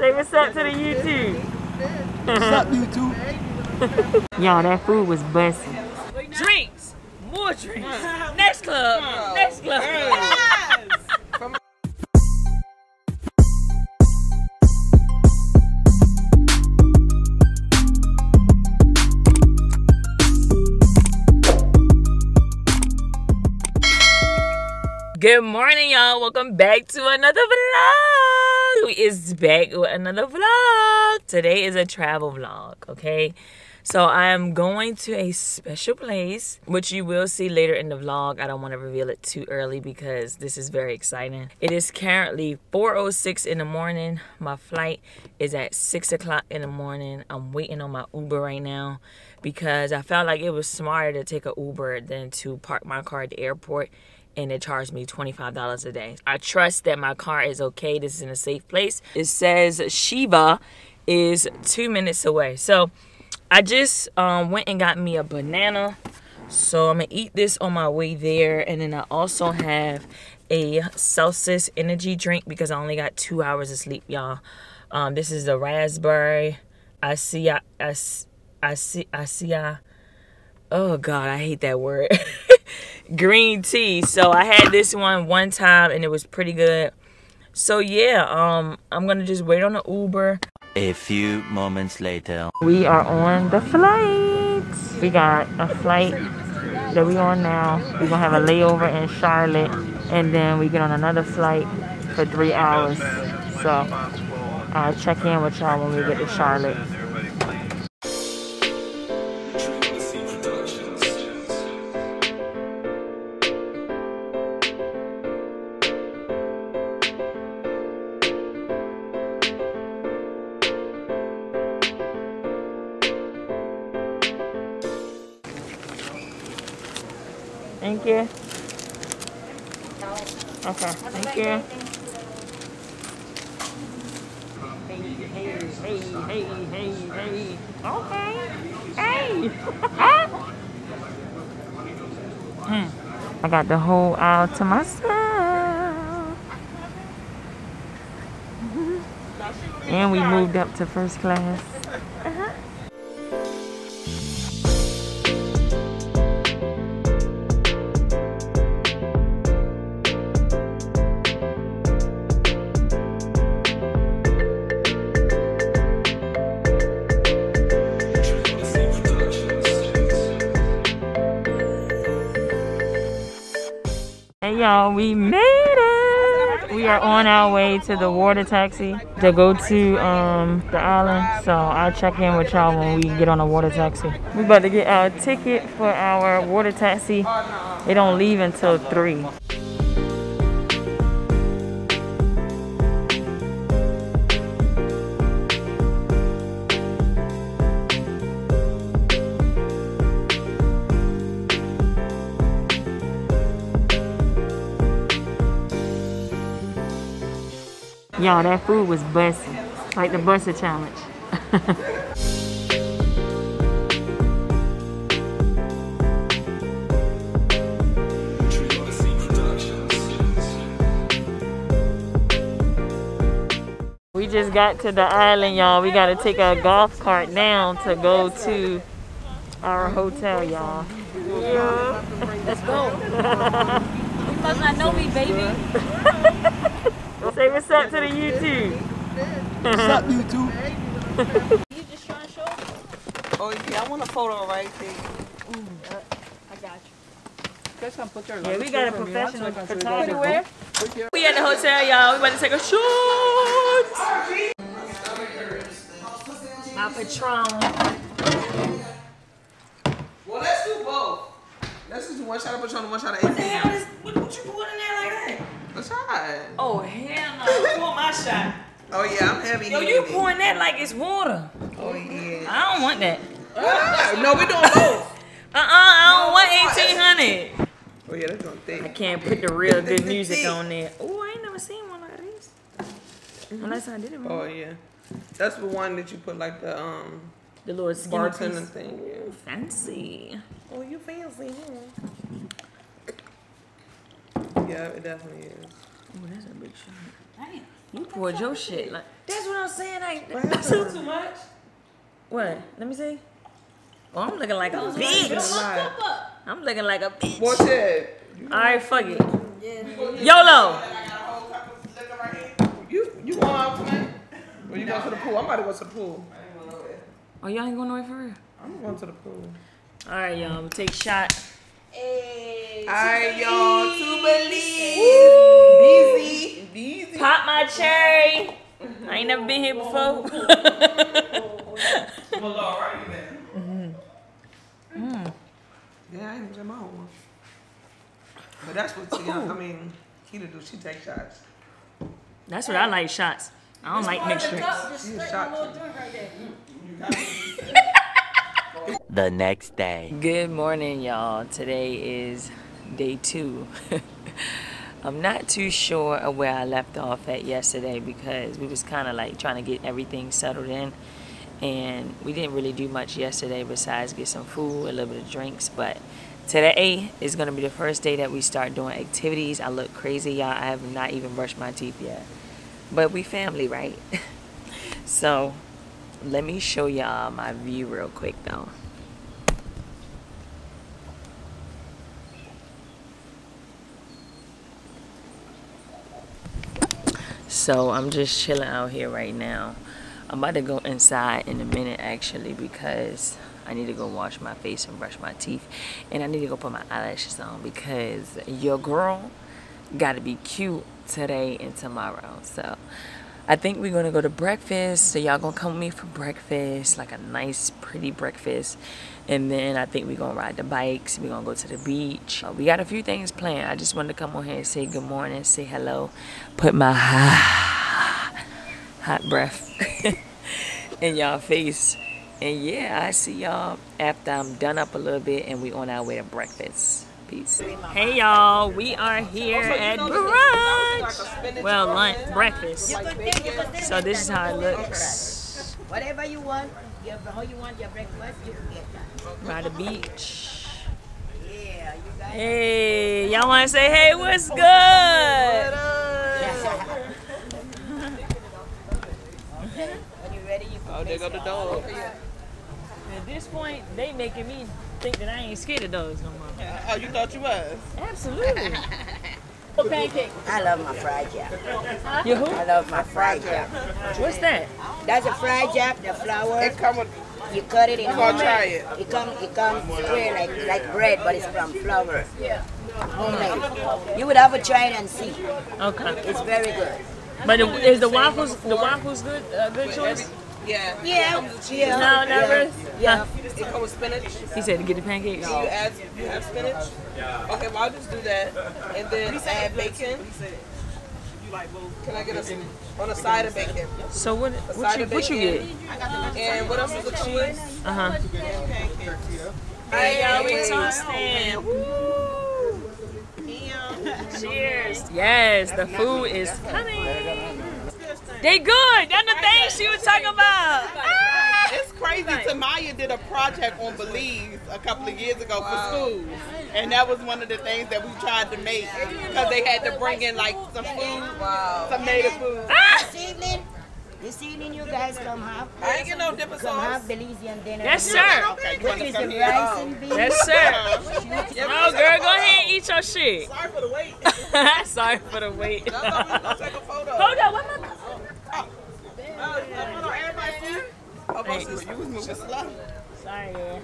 Say what's up to the YouTube. What's up, YouTube? Y'all, that food was busting. Drinks. More drinks. Next club. Next club. Good morning, y'all. Welcome back to another vlog. We is back with another vlog. Today is a travel vlog, okay? So I am going to a special place, which you will see later in the vlog. I don't want to reveal it too early because this is very exciting. It is currently 4.06 in the morning. My flight is at 6 o'clock in the morning. I'm waiting on my Uber right now because I felt like it was smarter to take an Uber than to park my car at the airport and it charged me $25 a day. I trust that my car is okay. This is in a safe place. It says Shiva is two minutes away. So I just um, went and got me a banana. So I'm gonna eat this on my way there. And then I also have a Celsius energy drink because I only got two hours of sleep, y'all. Um, this is the raspberry. I see, I, I, I see, I see, I, oh God, I hate that word. green tea. So I had this one one time and it was pretty good. So yeah, um, I'm gonna just wait on the Uber. A few moments later. We are on the flight. We got a flight that we on now. We're gonna have a layover in Charlotte and then we get on another flight for three hours. So I'll check in with y'all when we get to Charlotte. Thank you. Okay, thank you. Hey, hey, hey, hey, hey. Okay. Hey. hmm. I got the whole aisle to myself. And we moved up to first class. Hey y'all, we made it! We are on our way to the water taxi to go to um, the island. So I'll check in with y'all when we get on the water taxi. We about to get our ticket for our water taxi. It don't leave until 3. Y'all, that food was busting. Like the busted challenge. we just got to the island, y'all. We gotta take a golf cart down to go to our hotel, y'all. Yeah. Let's go. you must not know me, baby. Say what's up to the YouTube. What's up, YouTube? You just trying to show? Oh yeah, I want a photo right there. I got you. Guys can put your Yeah, we got a professional photographer. We at the hotel, y'all. We about to take a shot. My Patron. Well, let's do both. Let's just do one shot of Patron and one shot of What the hell is, what, what you putting in there like that? Oh, hell no. Pour my shot. Oh yeah, I'm heavy. Yo, you pouring that like it's water. Oh yeah. I don't want that. Ah, no, we doing both. Uh-uh, I don't want 1800 Oh yeah, that's gonna I can't put the real good music on there. Oh, I ain't never seen one like this. Unless I did it wrong. Oh yeah. That's the one that you put like the um The little bartender piece. thing. Yeah. Fancy. Oh, you fancy, huh? Yeah, it definitely is. Oh, that's a big shot. Damn. You poured your shit. Like that's what I'm saying. Like that's too much. What? Let me see. Oh, I'm looking like a bitch. I'm looking like a bitch. What's it? All right, fuck it. YOLO. You you going out tonight? Or you going to the pool? I'm about to go to the pool. Oh, y'all ain't going nowhere for real? I'm going to the pool. All right, y'all. Take a shot. Alright, y'all. To believe. Busy. Busy. Pop my cherry. I ain't never been here before. Yeah, I ain't in my own one. But that's what Tiana, I mean, Keita do. She take shots. That's what I like shots. I don't like mixed drinks. She a shot. The next day. Good morning, y'all. Today is day two. I'm not too sure of where I left off at yesterday because we was kind of like trying to get everything settled in. And we didn't really do much yesterday besides get some food, a little bit of drinks. But today is going to be the first day that we start doing activities. I look crazy, y'all. I have not even brushed my teeth yet. But we family, right? so let me show y'all my view real quick though. So I'm just chilling out here right now. I'm about to go inside in a minute actually because I need to go wash my face and brush my teeth. And I need to go put my eyelashes on because your girl got to be cute today and tomorrow. So I think we're to go to breakfast. So y'all to come with me for breakfast, like a nice pretty breakfast. And then I think we're to ride the bikes. We're to go to the beach. Uh, We got a few things planned. I just wanted to come on here and say good morning, say hello, put my hot breath in y'all face. And yeah, I see y'all after I'm done up a little bit and we on our way to breakfast. Peace. Hey y'all, we are here at brunch. Well, lunch, breakfast. So this is how it looks. Whatever you want, your, how you want your breakfast, you can get that. By the beach. Yeah. Hey, y'all want to say, hey, what's good? When you're ready, you can Oh, there go the dog. At this point, they making me think that I ain't scared of dogs no more. Oh, you thought you was? Absolutely. pancake. I love my fried jack. You who? I love my fried jack. What's that? That's a fried jack, the flour. It come with, You cut it in I'm gonna try it. It comes it comes square like like bread, but it's from flour. Yeah. Homemade. You would have to try it and see. Okay. It's very good. But the, is the waffles the waffles good uh, good choice? yeah. Yeah. Yeah. No, never. Yeah. Yeah, it come with spinach. He said to get the pancakes. You add, you have spinach? Yeah. Okay, well, I'll just do that. And then add bacon. Can I get a, on a side of bacon? So what what you what you get? And what else is the cheese? Uh huh. Hey, Y'all we toasting. Cheers. Yes, the food is coming. They good. That's the thing she was talking about. Ah! It's crazy. Tamaya did a project on Belize a couple of years ago for schools, and that was one of the things that we tried to make because they had to bring in like some food, some native food. Ah! This evening, this evening you guys come have I ain't get no dipping come sauce. have Belizean dinner. Yes, sir. Okay, you Which is to the come here? rice and beans. Yes, sir. No, girl, go ahead and eat your shit. Sorry for the wait. Sorry for the wait. I thought we was gonna take a photo. Hold on, what my Oh, oh uh, you got a photo of everybody here? Oh, boss, you was moving slow. Sorry, yeah.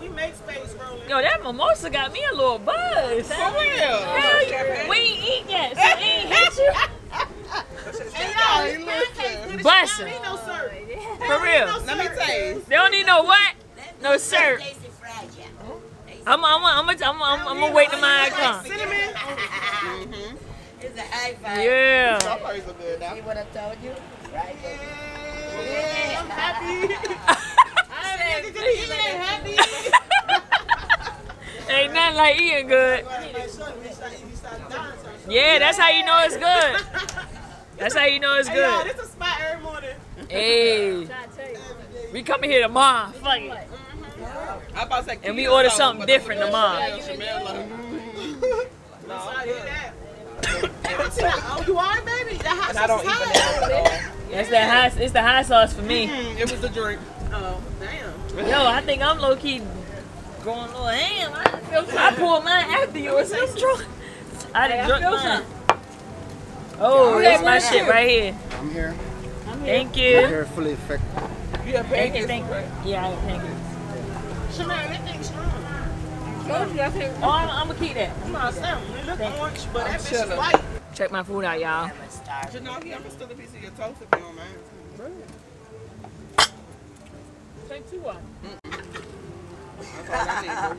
We make space rolling. Yo, that mimosa got me a little buzz. For real. Hell yeah. We ain't eat yet, so it ain't hit you. Hey, listen. Bussin'. No, sir. For real. Let me tell you. They don't need no what? No sir. Tasty. I'm I'm I'm I'm I'm I'm, I'm gonna wait till mine come. It's a high five. Yeah. Strawberries are good now. See what I told you? Right there. Ain't nothing like eating good. Yeah, that's how you know it's good. That's how you know it's good. It's a spot every morning. Hey, we coming here tomorrow. Fuck it. Mm-hmm. I'm about to say, And we order something, something different tomorrow. Yeah, Chanel, like, No, I did that. Oh, you are, baby? The hot And I don't eat bananas It's the high. It's the high sauce for me. Mm, it was the drink. Oh, damn. Yo, I think I'm low key going a little ham. I, I pulled mine after yours. I'm drunk. I done drunk mine. Oh, that's my shit right here. I'm here. I'm here. Thank you. Carefully effect. Yeah, Thank you. pancakes. Thank you. Yeah, I got pancakes. Shemaya, that thing's strong. Oh, I'm, I'm gonna keep that. I'm not saying, it look Thank you. orange, but that bitch is white. Check my food out, y'all. Janelle, I'm still a piece of your toast if you don't mind. Take two of That's all I need.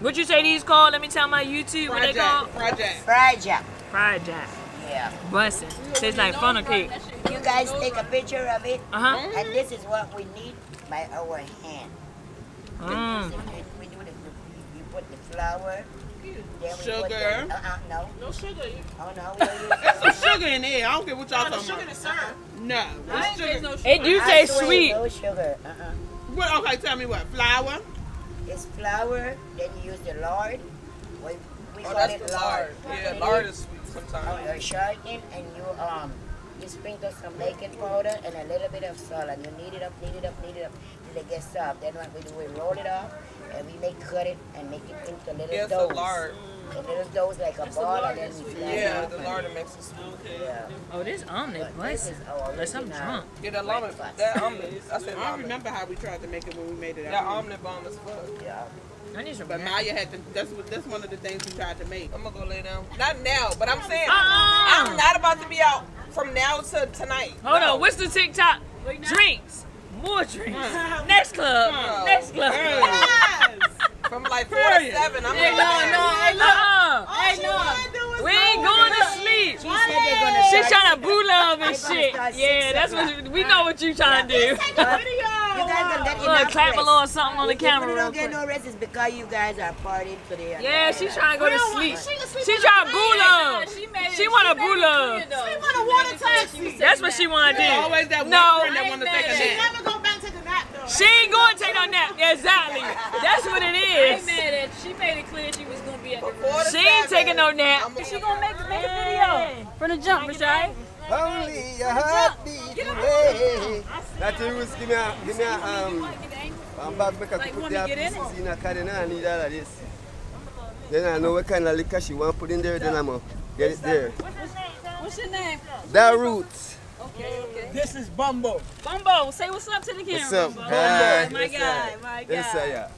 What you say these called? Let me tell my YouTube what they Fried called. jack. Fried jack. Fried jack. Fried jack. Yeah. Bussin'. Tastes like funnel cake. You guys take a picture of it, Uh huh. and this is what we need by our hand. Mm. We do the, you put the flour, then we put Sugar. the, uh-uh, no, No sugar. oh no, There's some sugar in there. I don't care what y'all talking about. Sugar syrup. No. It's sugar. It do I taste swear, sweet. No sugar, uh-uh. What, okay, tell me what. Flour? It's flour, then you use the lard. We, we Oh, call that's it the lard. lard. Yeah, It lard is- is sweet Oh, sometimes. you're shortening and you um you sprinkle some baking powder and a little bit of salt and you knead it up, knead it up, knead it up till it gets soft. Then what we do, we roll it off and we make cut it and make it into little Yeah, the doughs. lard. A little doughs like a ball and then we flatten Yeah, it the up lard makes it sweet. and- Yeah. Oh, this omelet But this bussin'. is our Unless I'm original drunk. Yeah, that omelet, breakfast. that omelet. I said I remember how we tried to make it when we made it That out. omelet bomb as fuck. Yeah. I need some But mac. Maya had to, that's, what, that's one of the things we tried to make. I'm gonna go lay down. Not now, but I'm saying Uh-uh. I'm not about to be out from now to tonight. Hold No. on. What's the TikTok? Drinks. More drinks. Next club. No. Next club. From like four to seven. I'm Hey, going no, down. no, hey, no. Hey, no. We ain't going to sleep. She said they're gonna She's trying to boo love and shit. Yeah, that's o'clock. what we know what you trying to do. You guys gonna get Look, clap a little something on the If you camera real don't get quick. no rest, it's because you guys are partying today. Yeah, she's trying to go to sleep. She She trying to boo love. She made She want to boo love. She want a water taxi. That's what she want to do. Always that one No. friend that want to take a She nap. She ain't going to take no nap. Exactly. That's what it is. I mad at She made it clear she was gonna be at the Four room. She ain't taking no nap. I'm She gonna make, make a video from the jump, Rashai. Only a heartbeat away. That you was give me a, give me a, um, um bag make I Like, put want the to get in pieces in a car, then I need all of this. Then I know what kind of liquor she want put in there, then I'm gonna get it there. What's your name? The roots. Okay, mm. okay. This is Bumbo. Bumbo, say what's up to the camera. What's up, Bumbo. guy? My guy, my Yes, guy. yeah.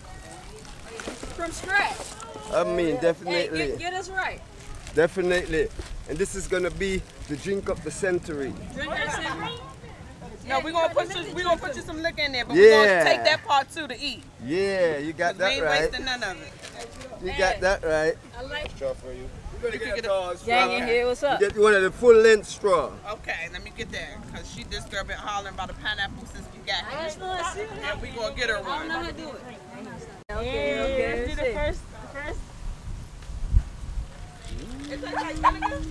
From scratch. I mean, Hey, definitely, get, get us right. definitely. And this is gonna be the drink of the century. Drink of the century. No, we gonna put you, we gonna put you some liquor in there, but we Yeah. gonna take that part too to eat. Yeah, you got We that ain't right. wasting none of it. You got that right. I like Straw for you. You're gonna get a straw. gang in here. What's up? Get one of the full length straw. Okay, let me get that. Because she just girl been hollering about a pineapple since we got here. just know I see it. And we gonna get her one. I don't know how to do it. Okay, okay. do the shit. first, the first.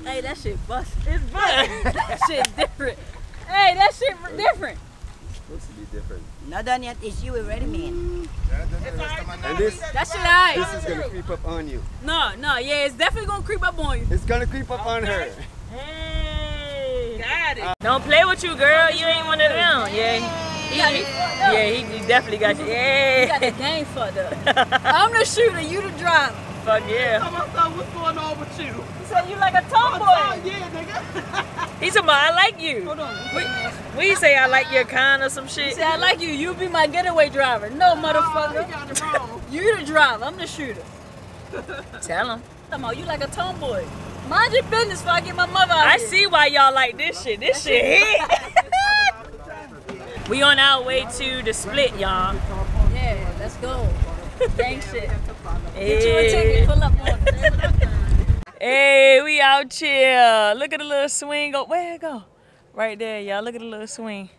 Hey, that shit bust. It's butt. that shit different. Hey, that shit different. Supposed to be different. Not done yet. It's you already, man. And this, That shit alright. this is gonna creep up on you. No, no, yeah, it's definitely gonna creep up on you. It's gonna creep up on her. Hey. Got it. Don't play with you, girl. You ain't one of them. Yeah. He, he- yeah, he, he definitely got you. You got Yeah. the game fucked up. I'm the shooter, you the driver. Fuck yeah. Come on, son, what's going on with you? He said you like a tomboy. Oh, tomboy. yeah, nigga. He said, I like you. Hold on. What you say? I like your kind or some shit? Say I like you, you be my getaway driver. No, Oh, motherfucker. you got it wrong. You the driver, I'm the shooter. Tell him. Come on, you like a tomboy. Mind your business before I get my mother out I here. see why y'all like this shit. This shit hit. we on our way to the split, y'all. Yeah, let's go. Gang shit. Get you a ticket, pull up on it. Hey, we out here. Look at the little swing. Go where it go? Right there, y'all. Look at the little swing.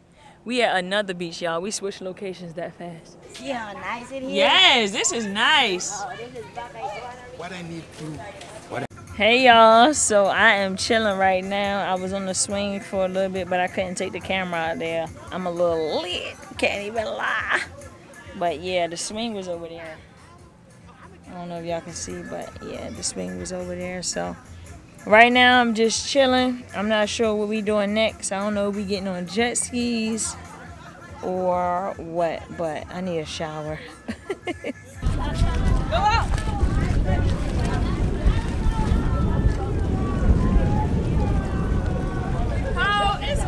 We at another beach, y'all. We switched locations that fast. See how nice it is? Yes, this is nice. Oh, this is What I need to Hey y'all, so I am chilling right now. I was on the swing for a little bit, but I couldn't take the camera out there. I'm a little lit, can't even lie. But yeah, the swing was over there. I don't know if y'all can see, but yeah, the swing was over there. So Right now, I'm just chilling. I'm not sure what we doing next. I don't know if we getting on jet skis or what, but I need a shower. Go out. Oh, it's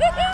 warm.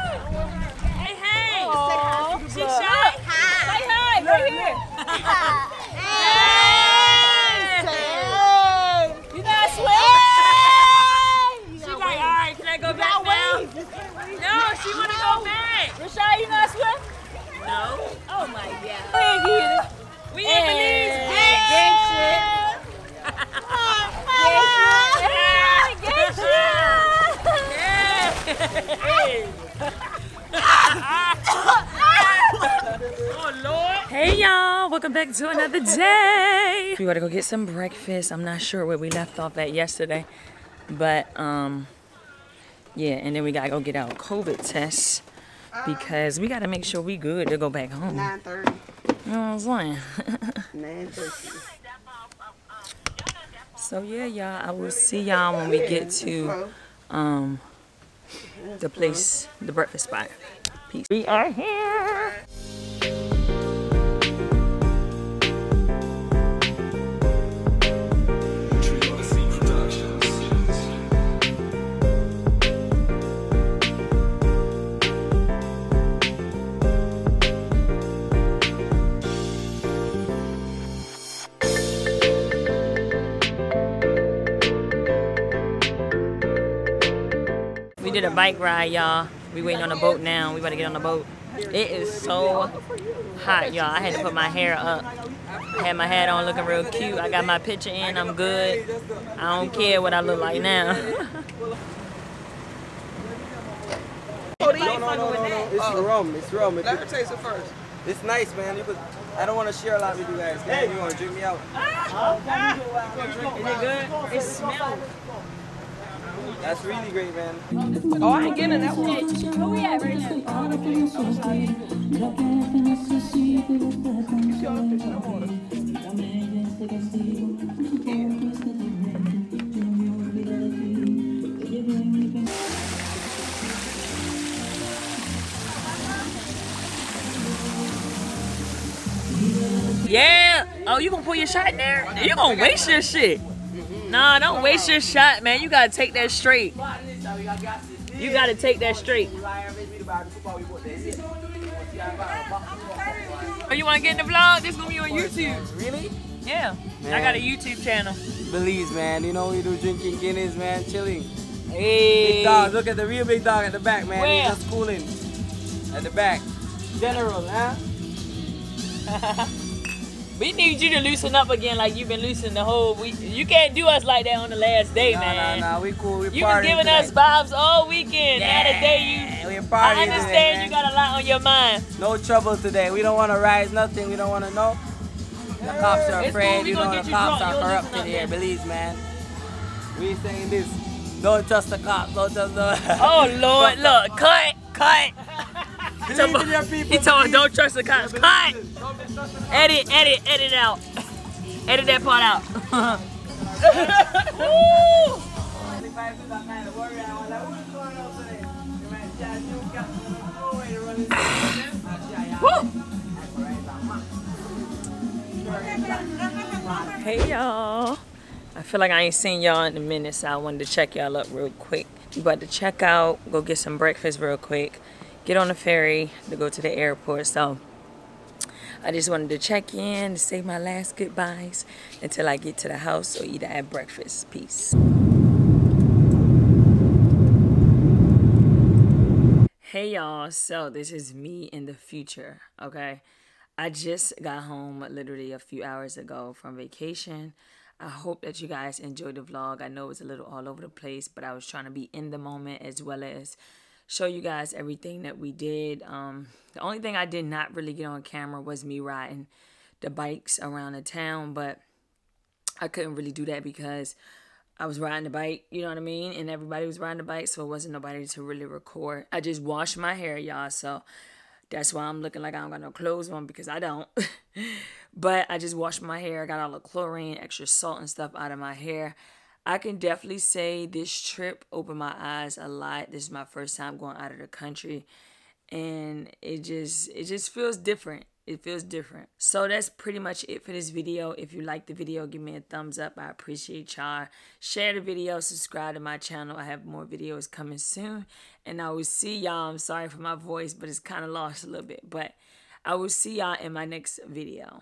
some breakfast. I'm not sure where we left off at yesterday, but um, yeah, and then we gotta go get our COVID tests because we gotta make sure we good to go back home. 9:30. You know what I'm saying? 9:30. so yeah, y'all, I will see y'all when we get to um the place, the breakfast spot. Peace. We are here. Did a bike ride, y'all. We waiting on a boat now. We about to get on the boat. It is so hot, y'all. I had to put my hair up. I had my hat on looking real cute. I got my picture in. I'm good. I don't care what I look like now. No, no, no, no, no. It's rum. It's rum. Let you- her taste it first. It's nice, man. You could, I don't want to share a lot with you guys. Man. You want to drink me out? Is it good? It smells. That's really great, man. Oh, I ain't getting that one. Where we at right now? Yeah. Oh, you gonna put your shot in there? You gonna waste your shit. Nah, don't waste your shot, man. You gotta take that straight. You gotta take that straight. Oh, you wanna get in the vlog? This gonna be on YouTube. Really? Yeah. I got a YouTube channel. Belize, man. You know we do drinking Guinness, man. Chilling. Hey. Big dog. Look at the real big dog at the back, man. Where? He's just cooling. At the back. General, huh? We need you to loosen up again like you've been loosening the whole week. You can't do us like that on the last day, Nah, man. nah, nah. We cool. We You been giving tonight. us vibes all weekend. Not a day you. We're I understand today, you got a lot on your mind. No trouble today. We don't want to rise nothing. We don't want to know. The cops are It's afraid. cool, we you know the cops drunk. are corrupted up, here. man. Belize, man. We saying this. Don't trust the cops. Don't trust the. Oh Lord, look, cut, cut. He told me, people. he told me don't trust the cops. Cut. Edit, edit, edit out. Edit that part out. Hey y'all. I feel like I ain't seen y'all in a minute, so I wanted to check y'all up real quick. We about to check out, go get some breakfast real quick, get on the ferry to go to the airport. So I just wanted to check in to say my last goodbyes until I get to the house or either at breakfast. Peace. Hey y'all, so this is me in the future, okay? I just got home literally a few hours ago from vacation. I hope that you guys enjoyed the vlog. I know it was a little all over the place, but I was trying to be in the moment as well as show you guys everything that we did. Um, the only thing I did not really get on camera was me riding the bikes around the town, but I couldn't really do that because I was riding the bike, you know what I mean? And everybody was riding the bike, so it wasn't nobody to really record. I just washed my hair, y'all, so That's why I'm looking like I don't got no clothes on because I don't. but I just washed my hair. Got all the chlorine, extra salt and stuff out of my hair. I can definitely say this trip opened my eyes a lot. This is my first time going out of the country and it just it just feels different. It feels different. So that's pretty much it for this video. If you like the video give me a thumbs up. I appreciate y'all. Share the video subscribe to my channel. I have more videos coming soon and i will see y'all. I'm sorry for my voice but it's kind of lost a little bit but i will see y'all in my next video